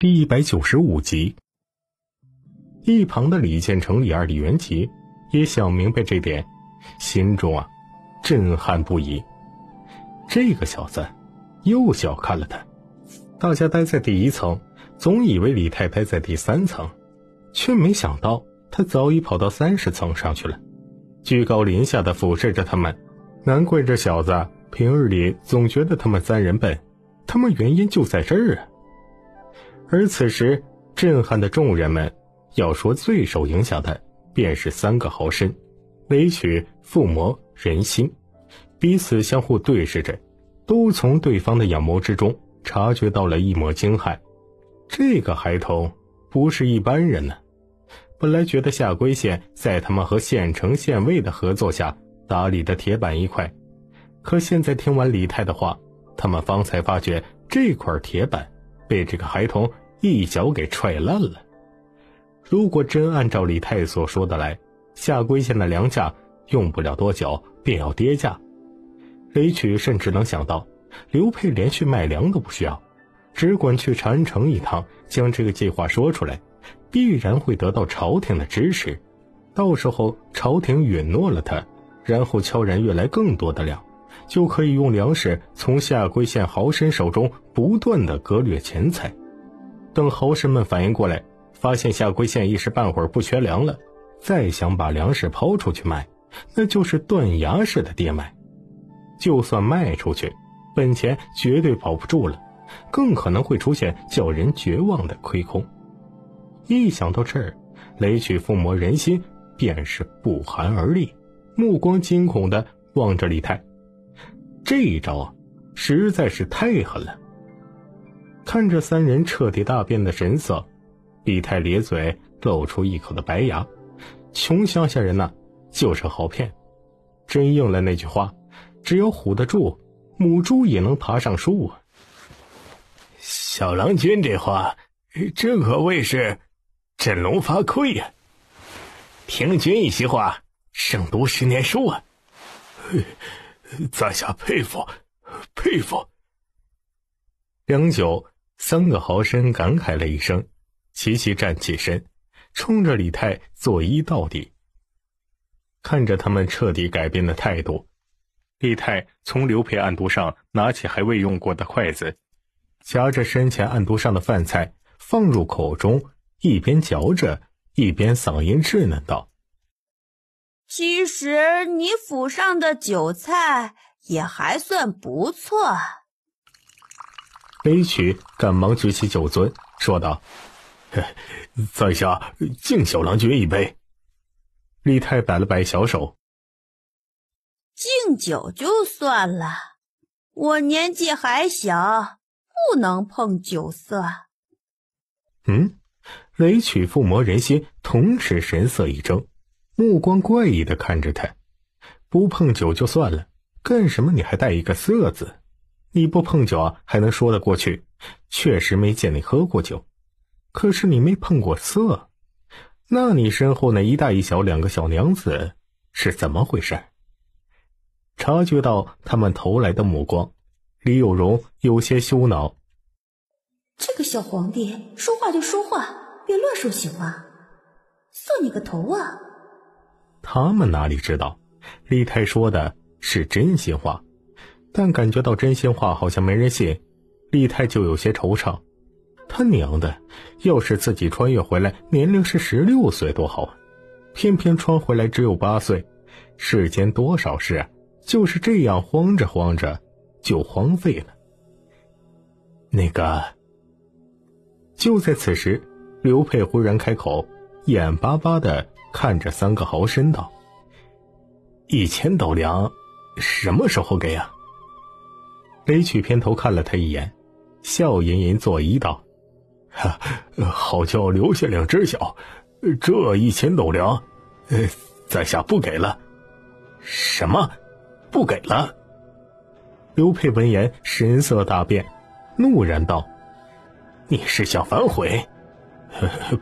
第一百九十五集，一旁的李建成、李二、李元吉也想明白这点，心中啊震撼不已。这个小子又小看了他。大家待在第一层，总以为李太待在第三层，却没想到他早已跑到三十层上去了，居高临下的俯视着他们。难怪这小子平日里总觉得他们三人笨，他们原因就在这儿啊。而此时，震撼的众人们，要说最受影响的，便是三个豪绅，雷曲、附魔、人心，彼此相互对视着，都从对方的眼眸之中察觉到了一抹惊骇。这个孩童不是一般人呢。本来觉得下归县在他们和县城县尉的合作下打理的铁板一块，可现在听完李泰的话，他们方才发觉这块铁板。被这个孩童一脚给踹烂了。如果真按照李太所说的来，下归县的粮价用不了多久便要跌价。雷曲甚至能想到，刘佩连续卖粮都不需要，只管去长安城一趟，将这个计划说出来，必然会得到朝廷的支持。到时候朝廷允诺了他，然后悄然运来更多的粮。就可以用粮食从下归县豪绅手中不断的割掠钱财，等豪绅们反应过来，发现下归县一时半会儿不缺粮了，再想把粮食抛出去卖，那就是断崖式的跌卖。就算卖出去，本钱绝对保不住了，更可能会出现叫人绝望的亏空。一想到这儿，雷曲附魔人心，便是不寒而栗，目光惊恐的望着李泰。这一招，实在是太狠了。看着三人彻底大变的神色，李太咧嘴露出一口的白牙。穷乡下人呐，就是好骗。真应了那句话：只要唬得住，母猪也能爬上树啊。小郎君这话，这可谓是振聋发聩呀！听君一席话，胜读十年书啊！在下佩服，佩服。良久，三个豪绅感慨了一声，齐齐站起身，冲着李泰作揖到底。看着他们彻底改变的态度，李泰从刘培案牍上拿起还未用过的筷子，夹着身前案牍上的饭菜放入口中，一边嚼着，一边嗓音稚嫩道。其实你府上的酒菜也还算不错。雷曲赶忙举起酒樽，说道：“在下敬小郎君一杯。”李太摆了摆小手：“敬酒就算了，我年纪还小，不能碰酒色。”嗯，雷曲附魔人心，同时神色一怔。目光怪异的看着他，不碰酒就算了，干什么你还带一个色字？你不碰酒还能说得过去，确实没见你喝过酒，可是你没碰过色，那你身后那一大一小两个小娘子是怎么回事？察觉到他们投来的目光，李有荣有些羞恼。这个小皇帝说话就说话，别乱说行吗？算你个头啊！他们哪里知道，李太说的是真心话，但感觉到真心话好像没人信，李太就有些惆怅。他娘的，要是自己穿越回来，年龄是十六岁多好啊，偏偏穿回来只有八岁。世间多少事，就是这样慌着慌着就荒废了。那个，就在此时，刘佩忽然开口，眼巴巴的。看着三个豪绅道：“一千斗粮，什么时候给啊？”雷曲偏头看了他一眼，笑吟吟作揖道：“哈，好叫刘县令知晓，这一千斗粮，呃，在下不给了。”什么？不给了？刘佩闻言神色大变，怒然道：“你是想反悔？”“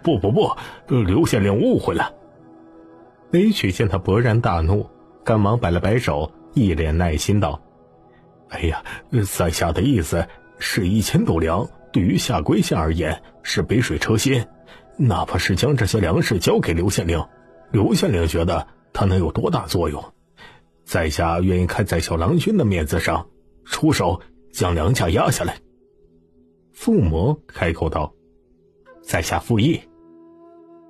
不 不不，刘县令误会了。”雷曲见他勃然大怒，赶忙摆了摆手，一脸耐心道：“哎呀，在下的意思是一千斗粮，对于下归县而言是杯水车薪。哪怕是将这些粮食交给刘县令，刘县令觉得他能有多大作用？在下愿意看在小郎君的面子上，出手将粮价压下来。父魔开口道：“在下附议。”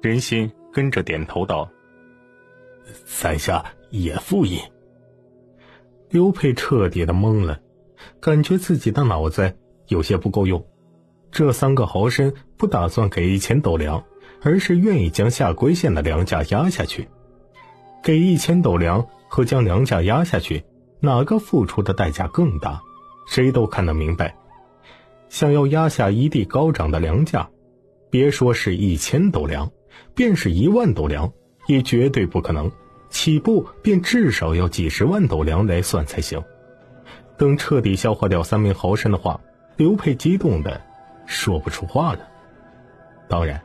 人心跟着点头道：“在下也附议。”刘佩彻底的懵了，感觉自己的脑子有些不够用。这三个豪绅不打算给一千斗粮，而是愿意将下归县的粮价压下去。给一千斗粮和将粮价压下去，哪个付出的代价更大？谁都看得明白。想要压下一地高涨的粮价，别说是一千斗粮，便是一万斗粮，也绝对不可能。起步便至少要几十万斗粮来算才行。等彻底消化掉三名豪绅的话，刘佩激动的。说不出话了。当然，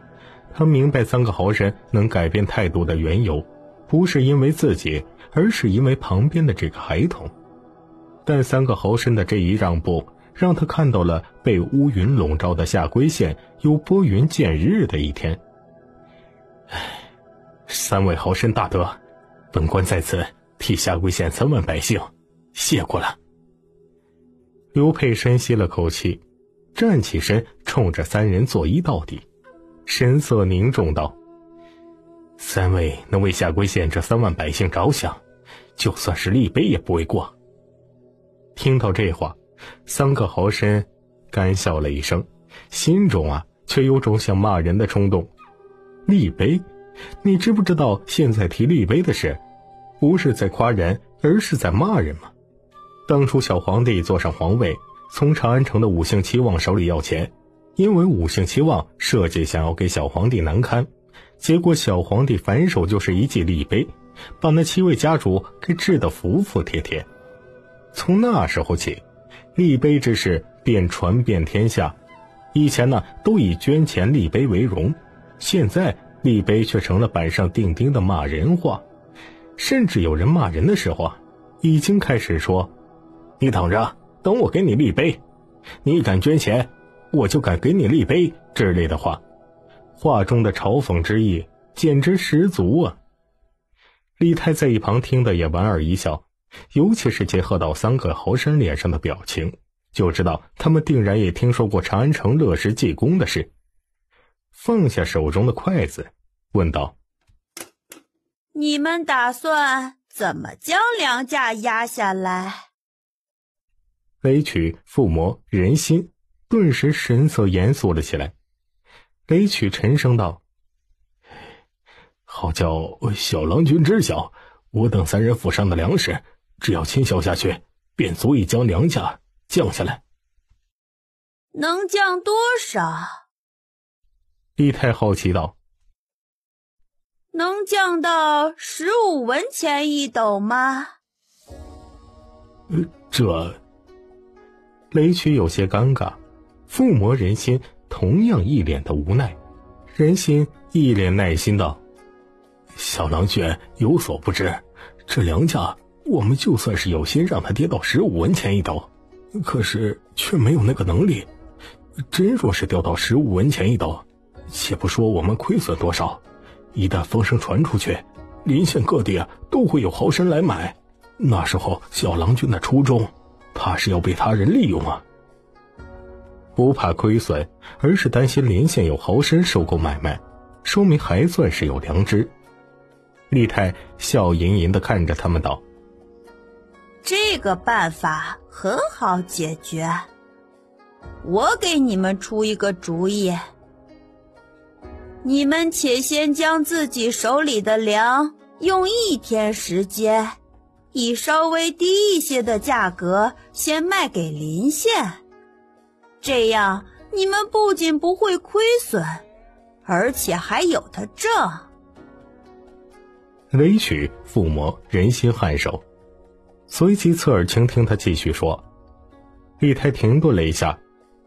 他明白三个豪绅能改变态度的缘由，不是因为自己，而是因为旁边的这个孩童。但三个豪绅的这一让步，让他看到了被乌云笼罩的下归县有拨云见日的一天。唉，三位豪绅大德，本官在此替下归县三万百姓谢过了。刘佩深吸了口气。站起身，冲着三人作揖到底，神色凝重道：“三位能为下归县这三万百姓着想，就算是立碑也不为过。”听到这话，三个豪绅干笑了一声，心中啊却有种想骂人的冲动。立碑？你知不知道现在提立碑的事，不是在夸人，而是在骂人吗？当初小皇帝坐上皇位。从长安城的五姓七望手里要钱，因为五姓七望设计想要给小皇帝难堪，结果小皇帝反手就是一记立碑，把那七位家主给治得服服帖帖。从那时候起，立碑之事便传遍天下。以前呢，都以捐钱立碑为荣，现在立碑却成了板上钉钉的骂人话，甚至有人骂人的时候，已经开始说：“你等着。”等我给你立碑，你敢捐钱，我就敢给你立碑之类的话，话中的嘲讽之意简直十足啊！李泰在一旁听得也莞尔一笑，尤其是结合到三个豪绅脸上的表情，就知道他们定然也听说过长安城乐石济公的事。放下手中的筷子，问道：“你们打算怎么将粮价压下来？”雷曲、附魔、人心顿时神色严肃了起来。雷曲沉声道：“好叫小郎君知晓，我等三人府上的粮食，只要倾销下去，便足以将粮价降下来。能降多少？”李太好奇道：“能降到十五文钱一斗吗？”呃，这。雷曲有些尴尬，附魔人心同样一脸的无奈。人心一脸耐心道：“小郎君有所不知，这粮价我们就算是有心让它跌到十五文钱一斗，可是却没有那个能力。真若是掉到十五文钱一斗，且不说我们亏损多少，一旦风声传出去，临县各地啊都会有豪绅来买，那时候小郎君的初衷……”怕是要被他人利用啊！不怕亏损，而是担心连县有豪绅收购买卖，说明还算是有良知。厉太笑吟吟的看着他们道：“这个办法很好解决，我给你们出一个主意。你们且先将自己手里的粮用一天时间。”以稍微低一些的价格先卖给邻县，这样你们不仅不会亏损，而且还有的挣。韦曲、附魔、人心颔首，随即侧耳倾听他继续说。李太停顿了一下，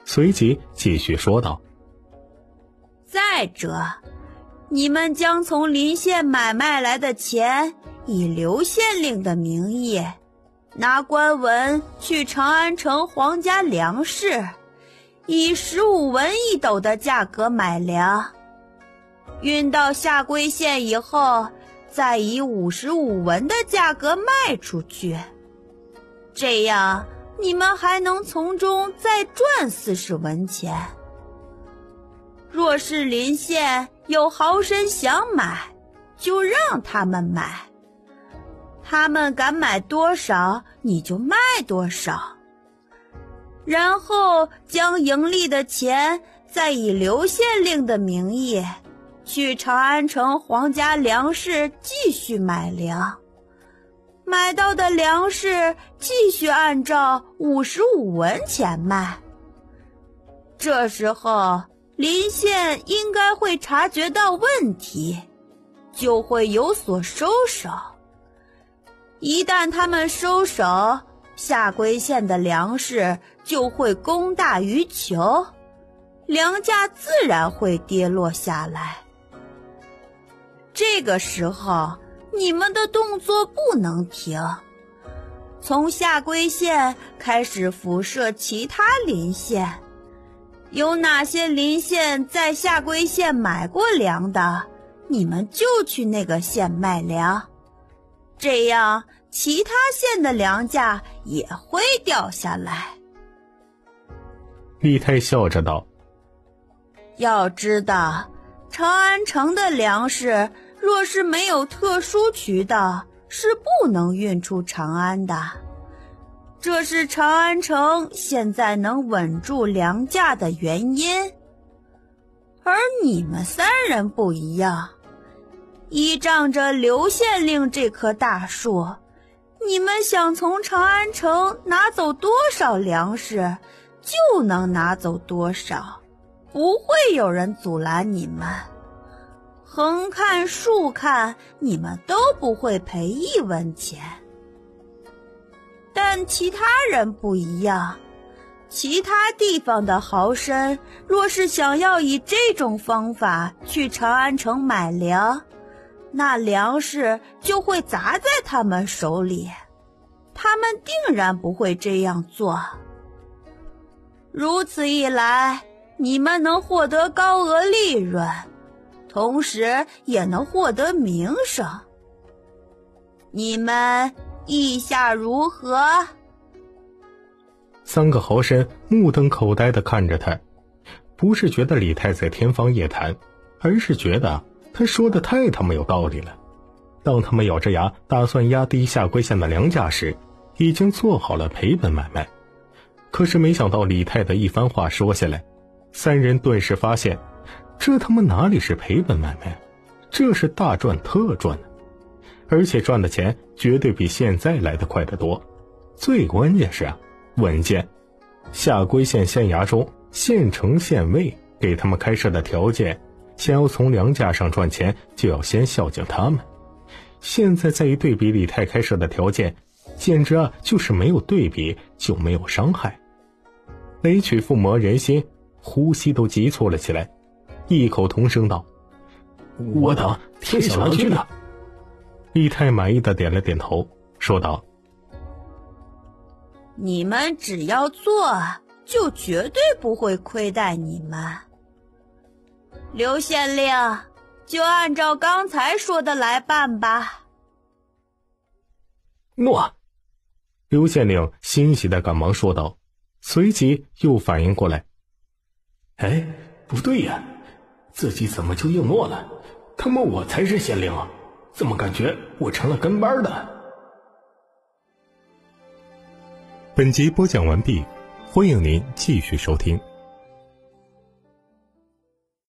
随即继续说道：“再者，你们将从邻县买卖来的钱。”以刘县令的名义，拿官文去长安城皇家粮市，以十五文一斗的价格买粮，运到下归县以后，再以五十五文的价格卖出去。这样，你们还能从中再赚四十文钱。若是临县有豪绅想买，就让他们买，他们敢买多少，你就卖多少。然后将盈利的钱再以刘县令的名义，去长安城皇家粮食继续买粮，买到的粮食继续按照五十五文钱卖。这时候临县应该会察觉到问题，就会有所收手。一旦他们收手，下归县的粮食就会供大于求，粮价自然会跌落下来。这个时候，你们的动作不能停，从下归县开始辐射其他邻县。有哪些邻县在下归县买过粮的，你们就去那个县卖粮，这样。其他县的粮价也会掉下来。李泰笑着道：“要知道，长安城的粮食若是没有特殊渠道，是不能运出长安的。这是长安城现在能稳住粮价的原因。而你们三人不一样，依仗着刘县令这棵大树。”你们想从长安城拿走多少粮食，就能拿走多少，不会有人阻拦你们。横看竖看，你们都不会赔一文钱。但其他人不一样，其他地方的豪绅若是想要以这种方法去长安城买粮。那粮食就会砸在他们手里，他们定然不会这样做。如此一来，你们能获得高额利润，同时也能获得名声。你们意下如何？三个豪绅目瞪口呆的看着他，不是觉得李太在天方夜谭，而是觉得。他说的太他妈有道理了。当他们咬着牙打算压低下归县的粮价时，已经做好了赔本买卖。可是没想到李太的一番话说下来，三人顿时发现，这他妈哪里是赔本买卖，这是大赚特赚呢！而且赚的钱绝对比现在来的快得多。最关键是啊，稳健。下归县县衙中县城县尉给他们开设的条件。想要从粮价上赚钱，就要先孝敬他们。现在再一对比李太开设的条件，简直啊就是没有对比就没有伤害。雷曲附魔人心，呼吸都急促了起来，异口同声道：“我等听小郎君的。”李太满意的点了点头，说道：“你们只要做，就绝对不会亏待你们。”刘县令，就按照刚才说的来办吧。诺。刘县令欣喜的赶忙说道，随即又反应过来：“哎，不对呀，自己怎么就应诺了？他妈，我才是县令啊！怎么感觉我成了跟班的？”本集播讲完毕，欢迎您继续收听。